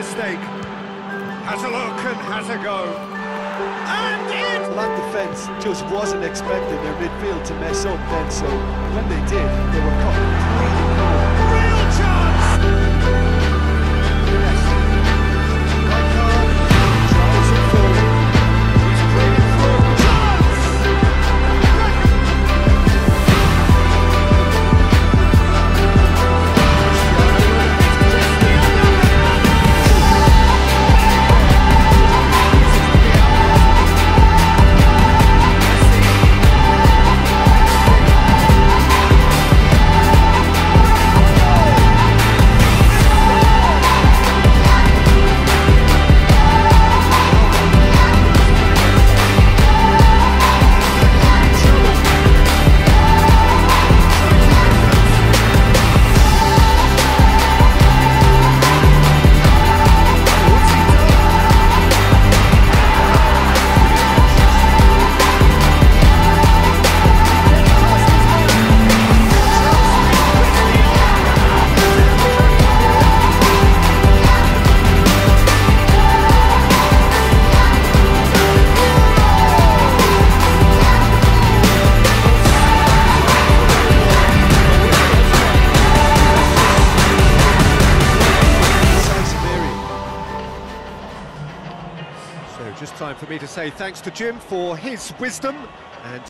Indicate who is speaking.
Speaker 1: mistake. Has a look and has a go. And it!
Speaker 2: That defence just wasn't expecting their midfield to mess up then, so when they did, they
Speaker 1: just time for me to say thanks to Jim for his wisdom and